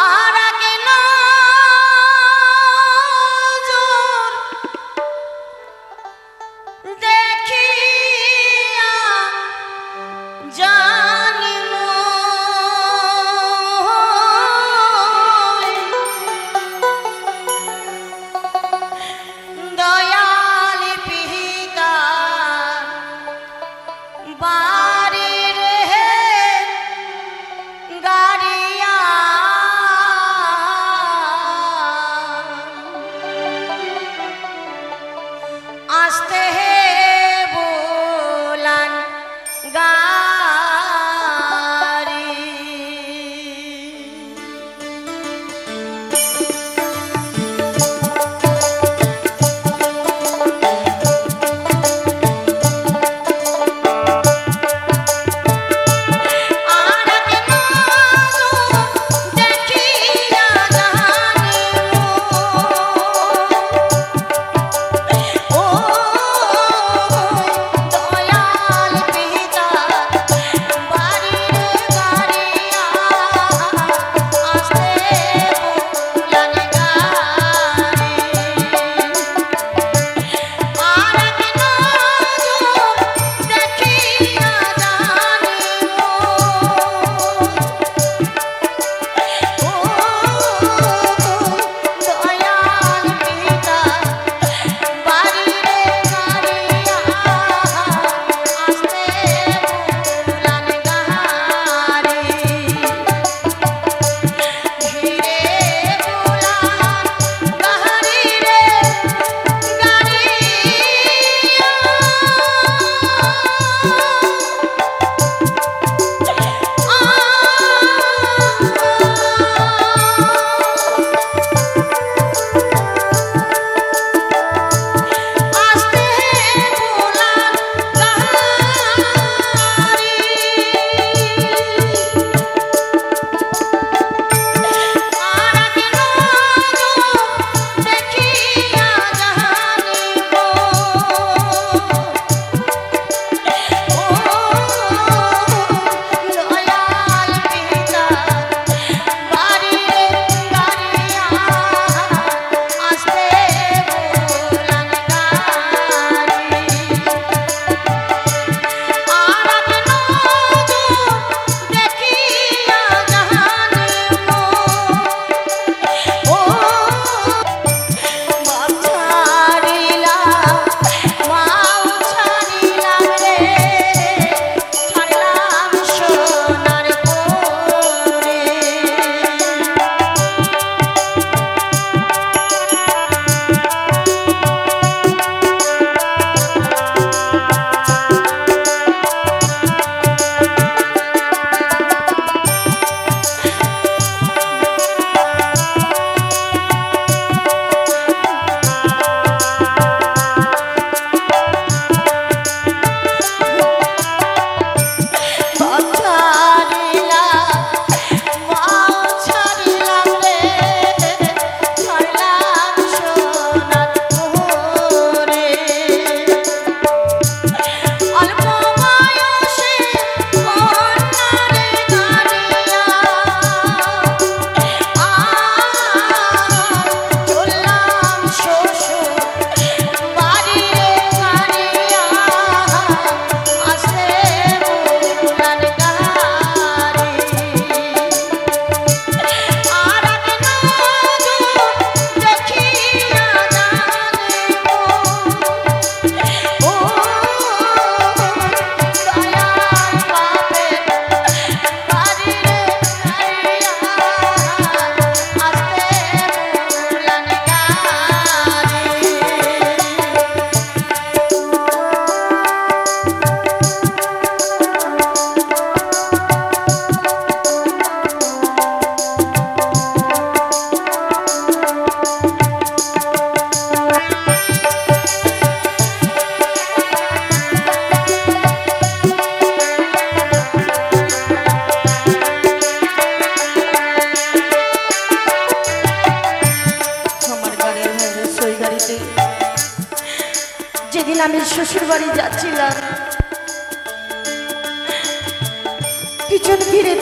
আমার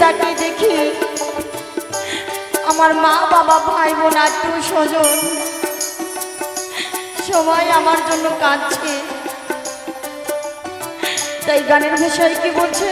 তাকে দেখি আমার মা, বাবা, ভাই, বোন, আত্মীয় স্বজন সবাই আমার জন্য কাঁদছে। তাই গানের বিষয়ে কি বলছে?